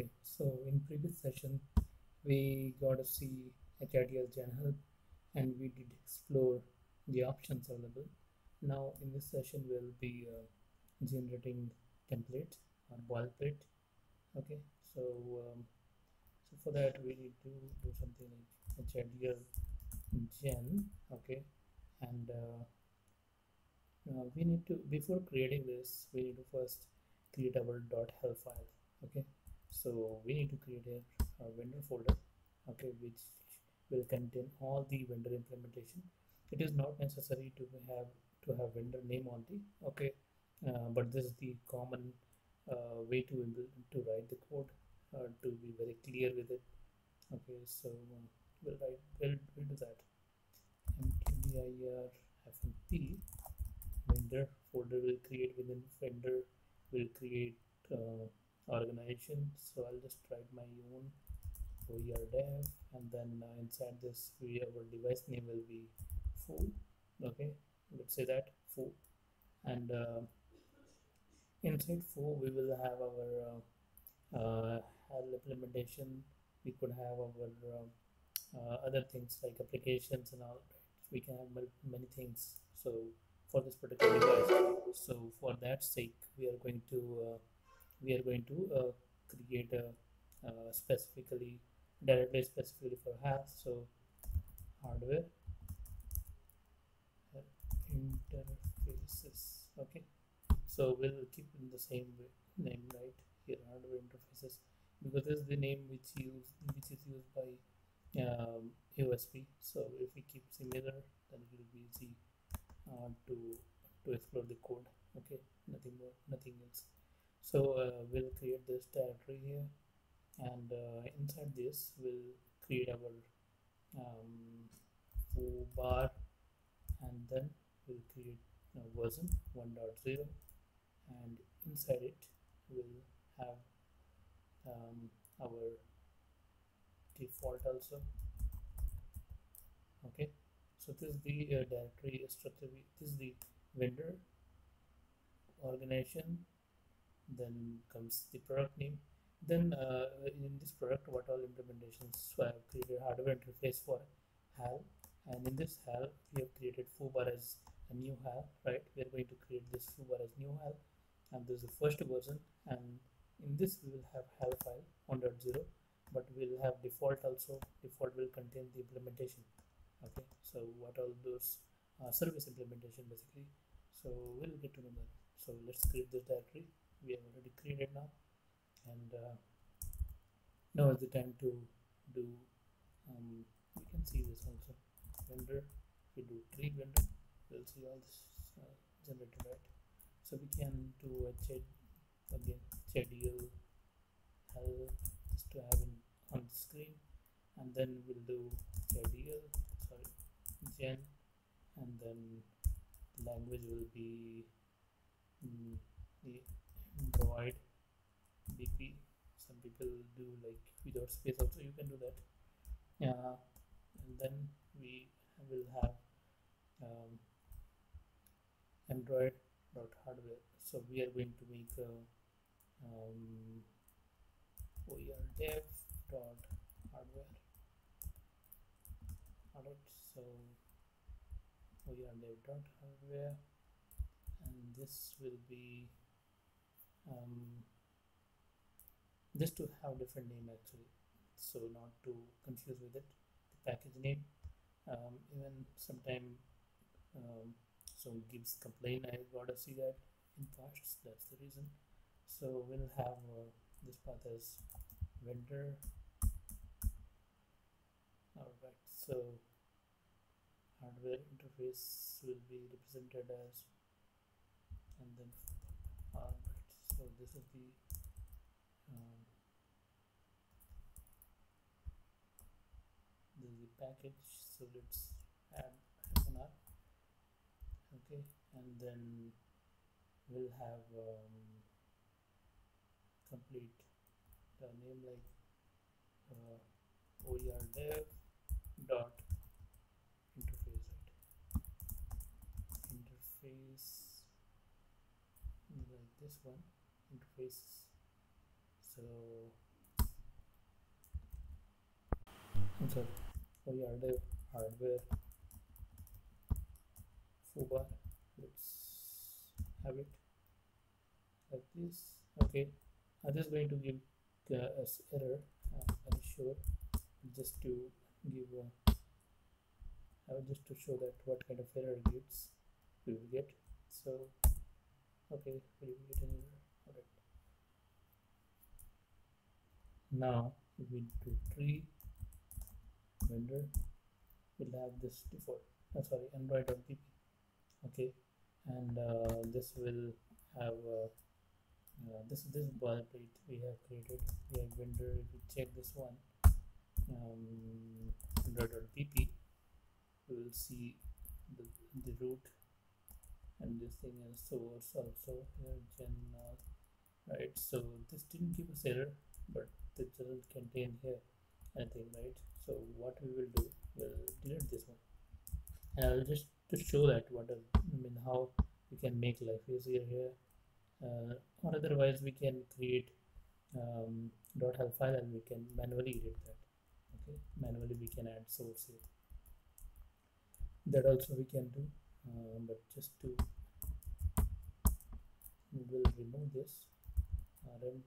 okay so in previous session we got to see HIDL Gen help and we did explore the options available. Now in this session we'll be uh, generating template or boilerplate. Okay so um, so for that we need to do something like HIDL Gen okay? And uh, uh, we need to before creating this we need to first create our .hal file okay so we need to create a, a vendor folder okay which will contain all the vendor implementation. It is not necessary to have to have vendor name only okay uh, but this is the common uh, way to to write the code uh, to be very clear with it okay. So we'll write we'll, we'll do that. Mkdir p vendor folder will create within vendor will create uh, organization. So I'll just write my own OER dev and then uh, inside this we our device name will be foo okay? Let's say that foo. And uh, inside foo we will have our uh, uh implementation. We could have our uh, uh, other things like applications and all. We can have many things. So for this particular device. So for that sake we are going to we are going to uh, create a uh, specifically directly specifically for HAL so hardware interfaces okay. So we'll keep in the same way, name right here hardware interfaces. Because this is the name which use which is used by um, AOSP so if we keep similar then it will be easy uh, to to explore the code okay. Nothing more nothing else so uh, we'll create this directory here and uh, inside this we'll create our um, bar and then we'll create a version 1.0 and inside it we'll have um, our default also. Okay? So this is the uh, directory structure this is the vendor organization then comes the product name. Then uh, in this product what all implementations so I have created hardware interface for HAL. And in this HAL we have created foobar as a new HAL right? We are going to create this foobar as new HAL. And this is the first version. And in this we will have HAL file 1.0 but we'll have default also. Default will contain the implementation. Okay? So what all those uh, service implementation basically. So we'll get to know that. So let's create this directory we have already created now. And uh, now is the time to do um, we can see this also. Vendor we do tree vendor. We'll see all this uh, generated right? So we can do a again schedule help just to have in on the screen. And then we'll do schedule gen. And then language will be mm, the Android BP some people do like without space also you can do that. Yeah and then we will have um, Android dot hardware. So we are going to make a um, OER dev dot hardware. Alright so are dev dot hardware. And this will be um, just to have different name actually so not to confuse with it the package name. Um, even sometime um, so gives complain I gotta see that in past that's the reason. So we'll have uh, this path as vendor. Alright so hardware interface will be represented as and then so this is the um, this is the package so let's add FNR okay and then we'll have um, complete the name like uh, OER dev dot interface like this one interface so sorry. For hardware hardware foobar let's have it like this. Okay I'm just going to give uh, us error uh, I'm sure just to give uh, just to show that what kind of error gives we will get. So okay we will get an error. All right now we do tree will have this default. Oh, sorry android.bp okay. And uh, this will have uh, uh, this this boilerplate we have created. We have vendor. If we check this one um, android.bp we will see the, the root. And this thing is source also here gen right. So this didn't give us error but doesn't contain here? Anything right? So what we will do we'll delete this one. And I'll just to show that what I mean how we can make life easier here. Uh, or otherwise we can create um, dot hal file and we can manually edit that. Okay? Manually we can add source here. That also we can do uh, but just to we will remove this rm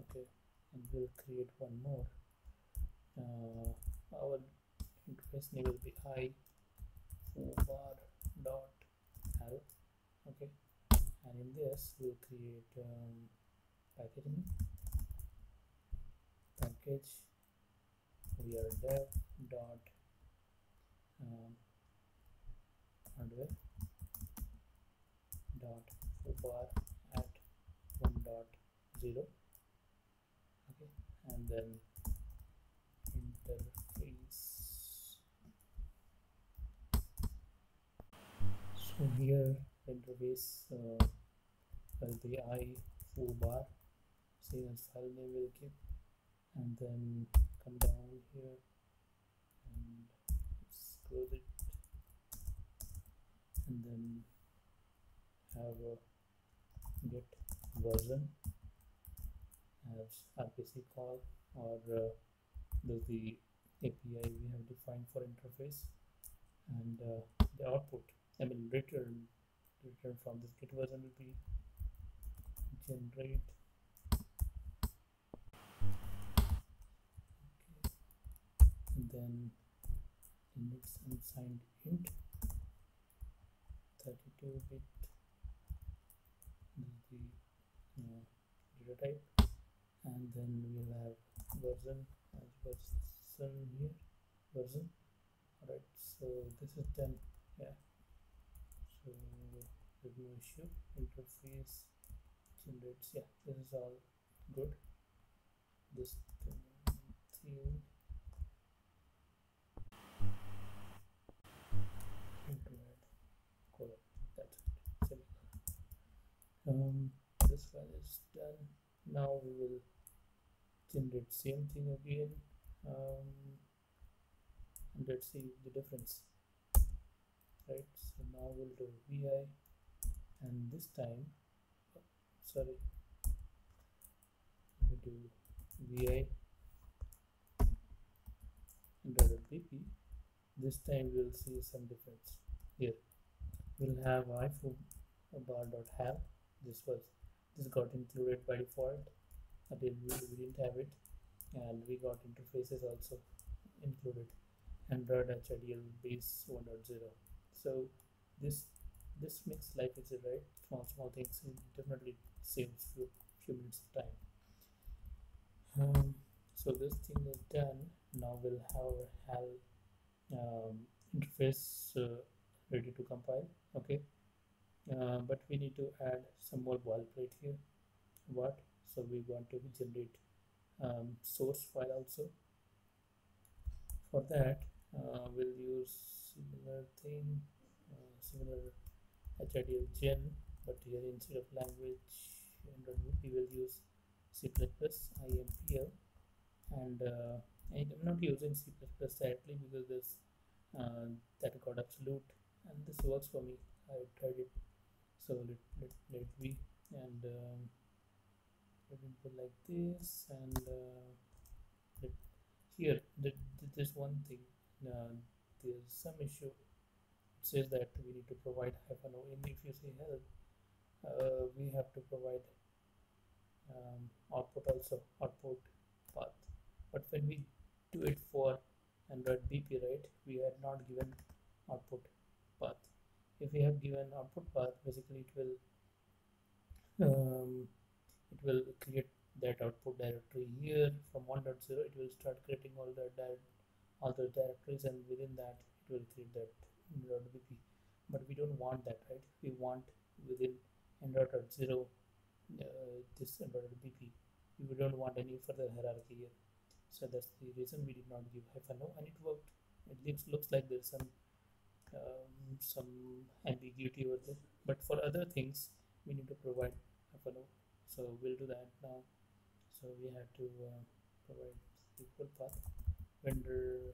okay and we'll create one more. Uh, our interface name will be i bar dot hal okay? And in this we'll create um, package name package we are dev dot um, hardware dot bar at one dot zero and then interface so here interface uh, be i foo bar same as file name will keep. And then come down here and close it. And then have a get version as RPC call or uh, the API we have defined for interface and uh, the output. I mean return return from this get version will be generate. Okay. and then index unsigned int 32 bit the uh, data type and then we'll have version as version here. Version. Alright so this is done yeah. So there's no issue interface generates. Yeah this is all good. This thing. Um, this one is done. Now we will generate same thing again um, and let's see the difference right? So now we'll do vi and this time oh, sorry we do vi pp this time we'll see some difference. Here we'll have ifo bar dot have this was this got included by default we, didn't have it. And we got interfaces also included. Android hidl base 1.0 so this this makes life easier right? Small small things definitely saves few, few minutes of time. Um, so this thing is done. Now we'll have our hal um, interface uh, ready to compile okay? Uh, but we need to add some more boilerplate here. What so we want to generate um, source file also. For that uh, we'll use similar thing uh, similar HIDL gen but here instead of language we will use C++ IMPL and uh, I'm not using C++ directly because this uh, that got absolute and this works for me. I tried it. So let, let, let be. And um, let it be like this and uh, here the, this one thing uh, there's some issue. It says that we need to provide hyphen o. If you say help uh, we have to provide um, output also output path. But when we do it for android bp right we had not given output path. If we have given output path basically it will um, it will create that output directory here. From 1.0 it will start creating all the all the directories and within that it will create that android.bp but we don't want that right? We want within android.0 uh, this android.bp we don't want any further hierarchy here. So that's the reason we did not give hyphen o and it worked. It looks looks like there's some um, some ambiguity over there. But for other things we need to provide hyphen o so we'll do that now. So we have to uh, provide equal path. Vendor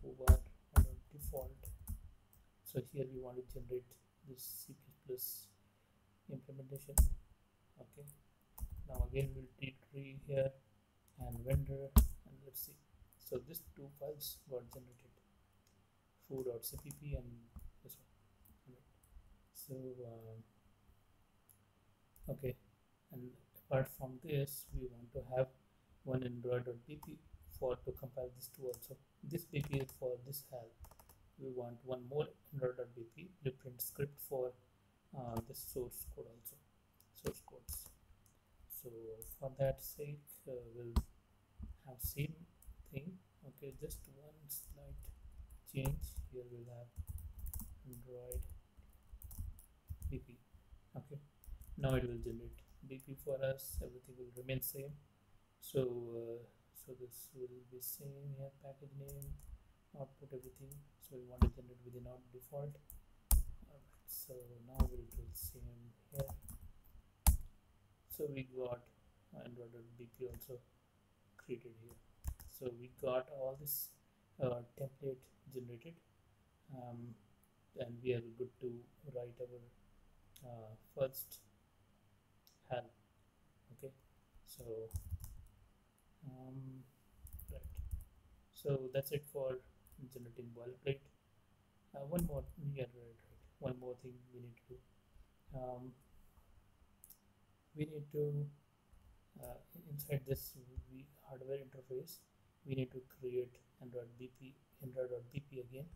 over default. So here we want to generate this C++ implementation. Okay. Now again we'll take tree here and vendor and let's see. So these two files got generated. Foo.cpp and this one. So uh, okay. And apart from this we want to have one android.bp for to compile this two also. This bp for this hal we want one more android.bp reprint script for uh, this source code also. Source codes. So for that sake uh, we'll have same thing. Okay just one slight change. Here we'll have android bp okay now it will generate bp for us. Everything will remain same. So uh, so this will be same here package name output everything. So we want to generate within our default. Alright so now we'll do the same here. So we got android.bp also created here. So we got all this uh, template generated. Um, and we are good to write our uh, first okay so um, right. So that's it for generating boilerplate. Uh, one more yeah, right, right. One more thing we need to do. Um, we need to uh, inside this hardware interface we need to create android bp android.bp again.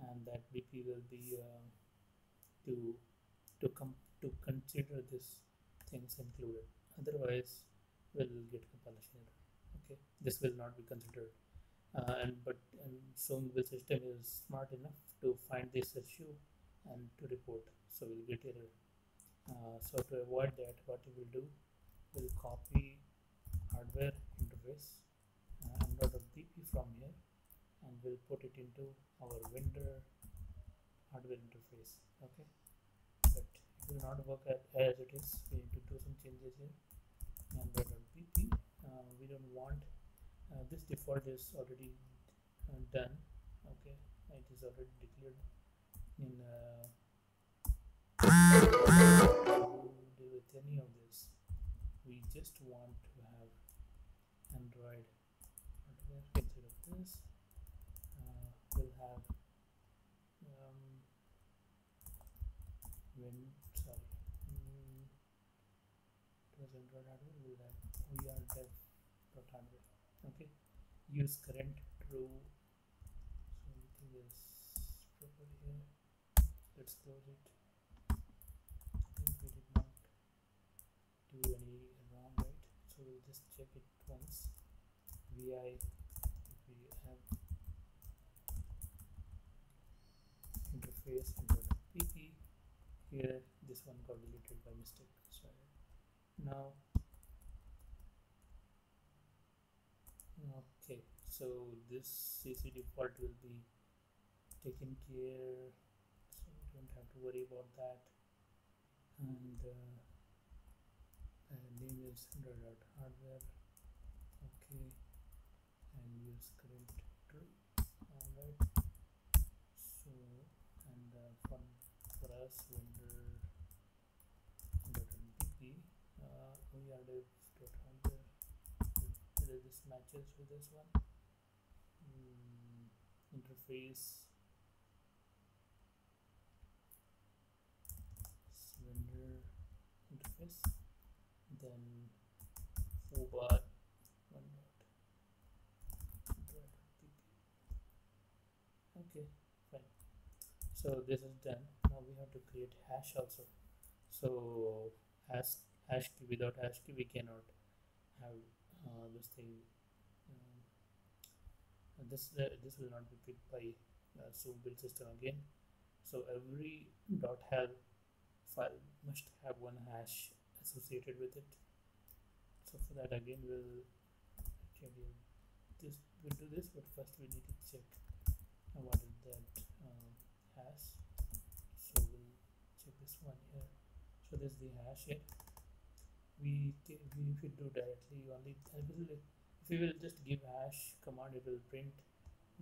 And that bp will be uh, to to come to consider this things included. Otherwise we'll get compilation error okay? This will not be considered. Uh, and but and the system is smart enough to find this issue and to report. So we'll get error uh, so to avoid that what we will do we'll copy hardware interface uh, android.bp from here and we'll put it into our vendor hardware interface. Okay will not work as, it is. We need to do some changes here. Android.bp uh, we don't want uh, this default is already uh, done. Okay. It is already declared in uh, deal with any of this. We just want to have android instead of this. Uh, we'll have um, when sorry mm, are dev dot okay use current true so is proper here let's close it we did not do any wrong right so we'll just check it once vi we have interface pp here this one got deleted by mistake so now okay so this cc default will be taken care so we don't have to worry about that. And uh, name is hardware. Okay. And use current true all right so and uh, for for us vendor bp uh, we are the whether this matches with this one interface. Cylinder interface. Then foobar one dot okay fine. So this is done. Now we have to create hash also. So hash hash key. Without hash key we cannot have uh, this thing this uh, this will not be picked by uh, Soong build system again. So every dot hal file must have one hash associated with it. So for that again we'll schedule this we'll do this but first we need to check what is that um, hash. So we'll check this one here. So this is the hash here. We we should do directly only if we will just give hash command it will print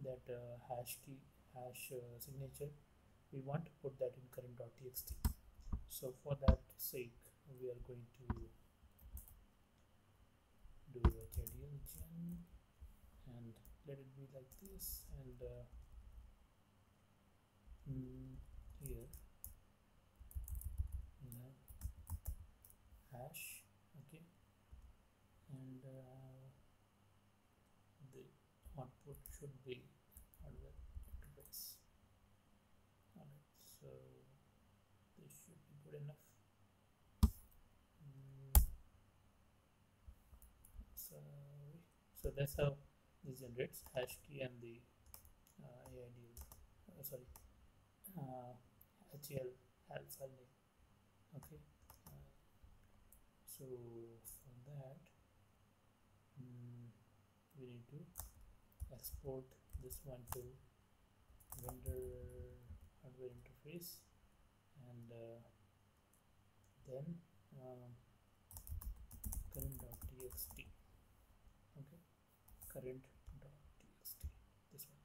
that uh, hash key hash uh, signature. We want to put that in current.txt so for that sake we are going to do a HIDL gen and let it be like this and uh, mm, here. Hash and uh, the output should be hardware alright so this should be good enough. Mm. so so that's how this generates hash key and the uh, AIDL uh, sorry uh, HL name. Okay uh, so for that we need to export this one to vendor hardware interface and uh, then um, current.txt okay current.txt this one.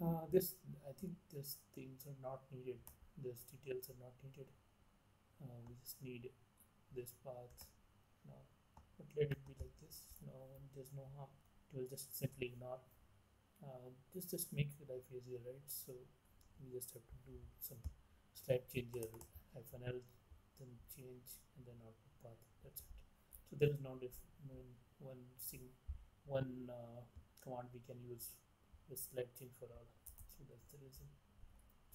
Uh, this I think these things are not needed. These details are not needed. Uh, we just need this path. Now but let it be like this. No there's no harm it will just simply ignore. Uh, this just make life easier right? So we just have to do some slight change here hyphen l then change and then output path. That's it. So there is no diff one sing one uh, command we can use with slight change for all. So that's the reason.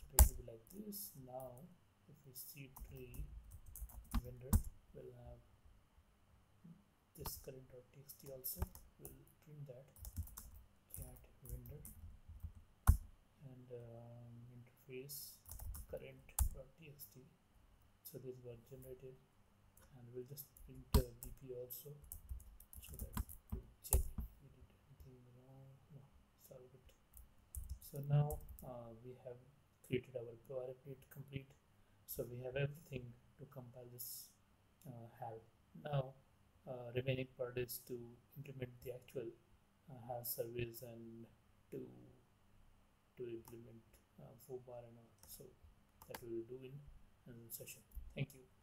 So it will be like this. Now if we see tree vendor will have this current.txt also. Will print that cat vendor and um, interface current.txt so this got generated and we'll just print uh, bp also so that we check if we did anything wrong. No solve it so now uh, we have created our boilerplate complete. So we have everything to compile this uh, now uh, remaining part is to implement the actual uh, service and to to implement uh, foobar and all. So that we will do in another session. Thank you